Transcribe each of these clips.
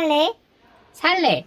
살래? 살래.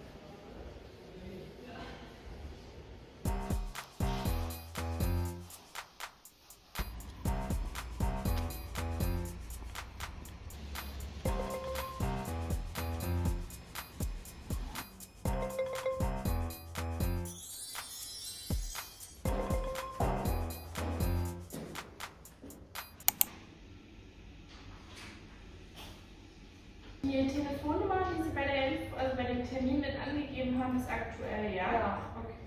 Die Telefonnummer, die Sie bei, der also bei dem Termin mit angegeben haben, ist aktuell, ja? Ja. Okay.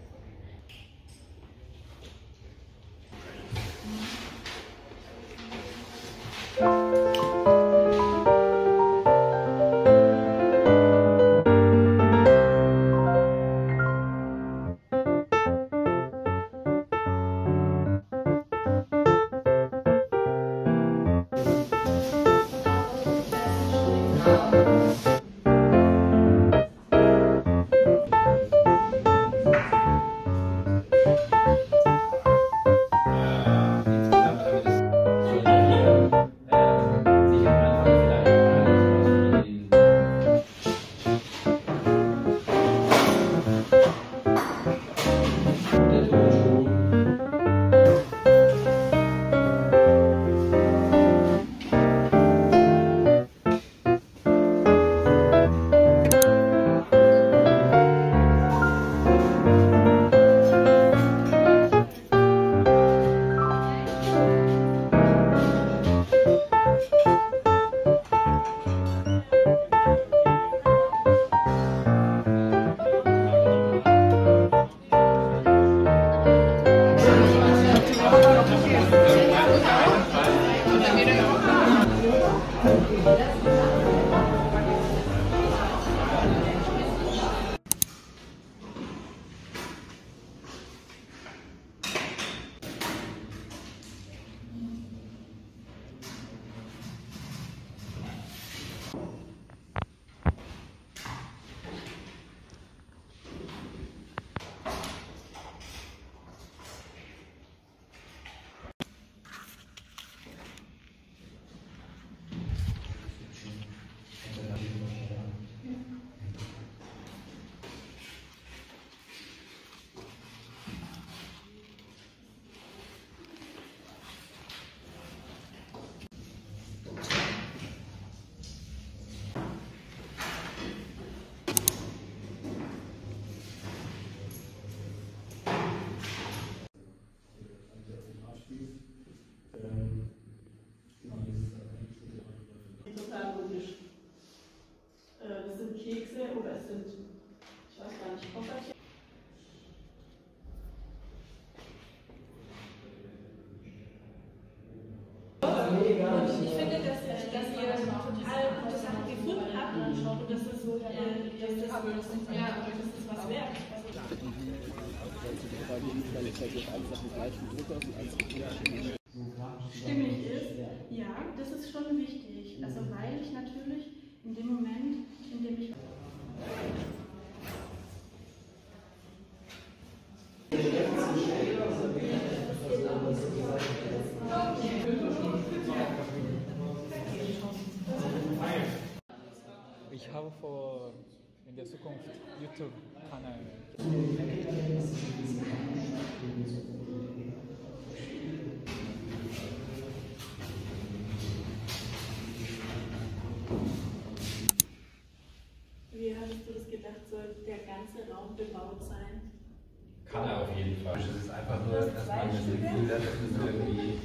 Und dass das so, dass das, ja, dass das was wert. stimmig ist, ja, das ist schon wichtig. Also weil ich natürlich Zukunft YouTube-Kanal. Wie hattest du das gedacht, soll der ganze Raum bebaut sein? Kann er auf jeden Fall. Es ist einfach nur, dass man das Gefühl hat, dass es irgendwie.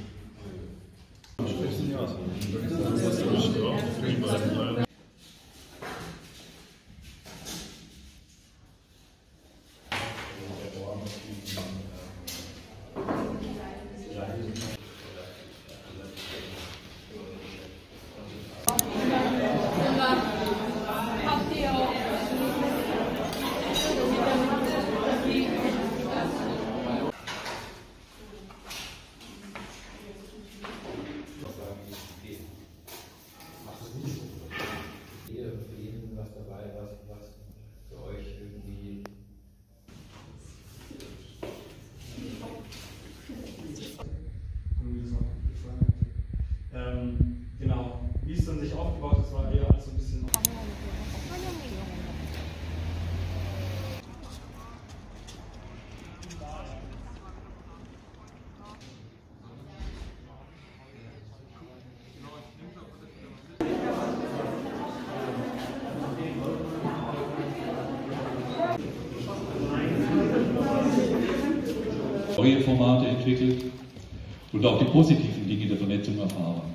wie es dann sich aufgebaut hat, war eher als ein bisschen. neue Formate entwickelt und auch die positiven Dinge der Vernetzung erfahren.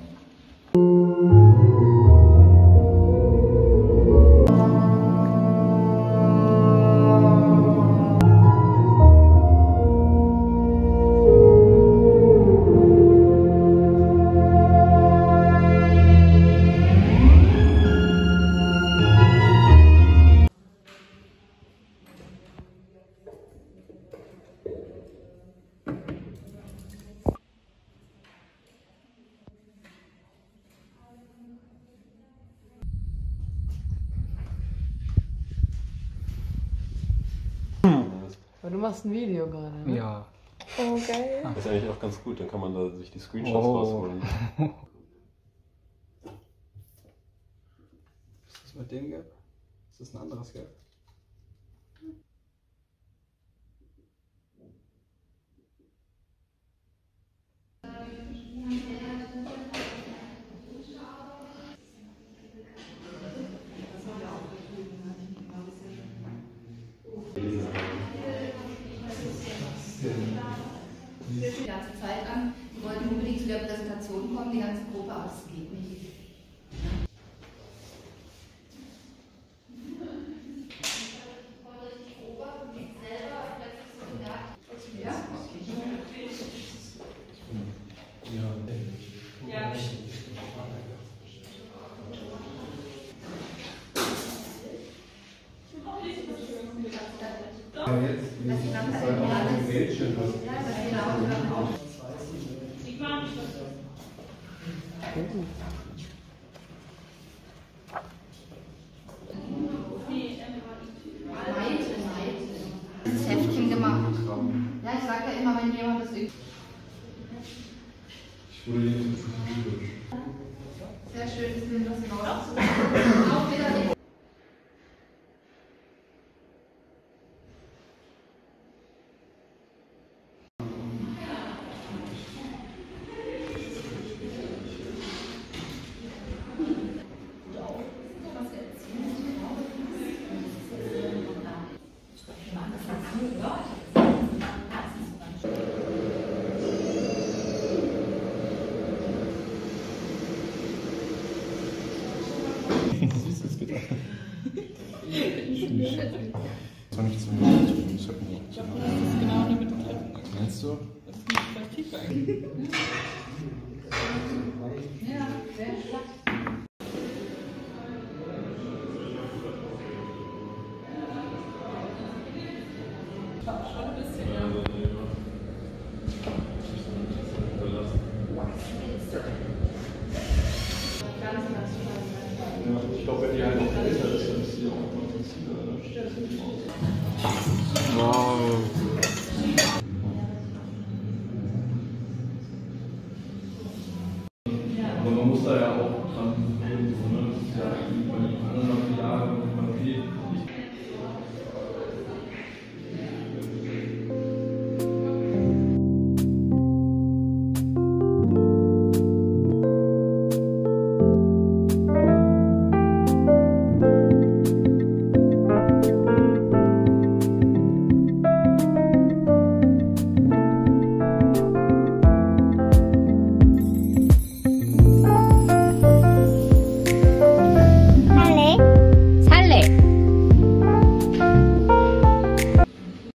Aber du machst ein Video gerade. Ne? Ja. Oh, geil. Das ist eigentlich auch ganz gut, dann kann man da sich die Screenshots Oh. rausholen. Ist das mit dem Gap? Ist das ein anderes Gap? die ganze Zeit an. Die wollten unbedingt zu der Präsentation kommen, die ganze Gruppe, aber es geht nicht. Das Heftchen gemacht. Ja, ich sage ja immer, wenn jemand das irgendwie. Sehr schön, ist mir das Das war nicht so Ich hab nur. Genau damit treffen. Meinst du? Das ist nicht vielleicht glaube, wenn die halt noch älter ist, dann ist die auch noch flexibler. Wow. Aber man muss da ja auch dran gehen, so, ne? Das ist ja eigentlich bei den anderen